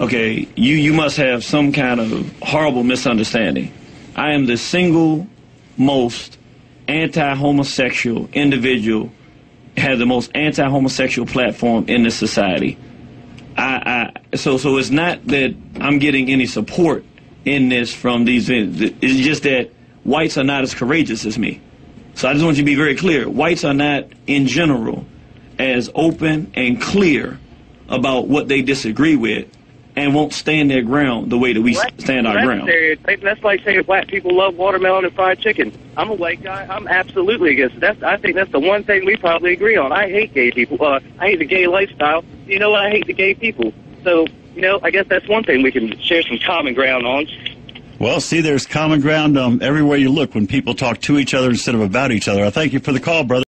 okay, you, you must have some kind of horrible misunderstanding. I am the single most anti-homosexual individual, has the most anti-homosexual platform in this society. I, I, so, so it's not that I'm getting any support in this from these. It's just that whites are not as courageous as me. So I just want you to be very clear. Whites are not, in general, as open and clear about what they disagree with and won't stand their ground the way that we stand our that's ground. Stereotype. That's like saying black people love watermelon and fried chicken. I'm a white guy. I'm absolutely against it. That's, I think that's the one thing we probably agree on. I hate gay people. Uh, I hate the gay lifestyle. You know what? I hate the gay people. So, you know, I guess that's one thing we can share some common ground on. Well, see, there's common ground um, everywhere you look when people talk to each other instead of about each other. I thank you for the call, brother.